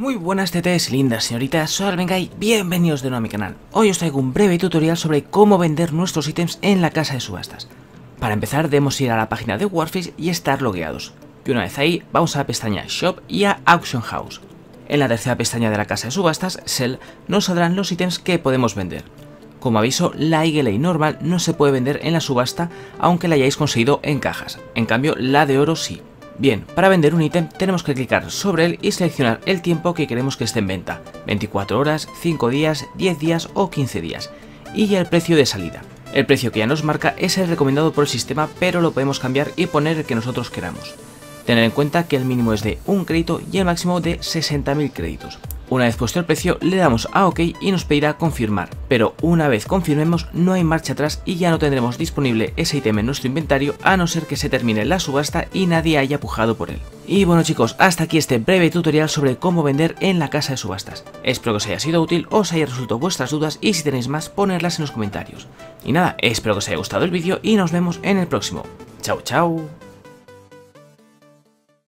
Muy buenas tetes, lindas señoritas, soy Alvengay, bienvenidos de nuevo a mi canal. Hoy os traigo un breve tutorial sobre cómo vender nuestros ítems en la casa de subastas. Para empezar debemos ir a la página de Warface y estar logueados. Y una vez ahí, vamos a la pestaña Shop y a Auction House. En la tercera pestaña de la casa de subastas, Sell, nos saldrán los ítems que podemos vender. Como aviso, la IGLA normal no se puede vender en la subasta aunque la hayáis conseguido en cajas, en cambio la de oro sí. Bien, para vender un ítem tenemos que clicar sobre él y seleccionar el tiempo que queremos que esté en venta, 24 horas, 5 días, 10 días o 15 días, y ya el precio de salida. El precio que ya nos marca es el recomendado por el sistema, pero lo podemos cambiar y poner el que nosotros queramos. Tener en cuenta que el mínimo es de un crédito y el máximo de 60.000 créditos. Una vez puesto el precio, le damos a OK y nos pedirá confirmar, pero una vez confirmemos no hay marcha atrás y ya no tendremos disponible ese ítem en nuestro inventario a no ser que se termine la subasta y nadie haya pujado por él. Y bueno chicos, hasta aquí este breve tutorial sobre cómo vender en la casa de subastas. Espero que os haya sido útil, os haya resuelto vuestras dudas y si tenéis más, ponerlas en los comentarios. Y nada, espero que os haya gustado el vídeo y nos vemos en el próximo. Chao, chao.